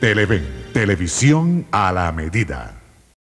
Televen, televisión a la medida.